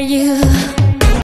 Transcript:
you.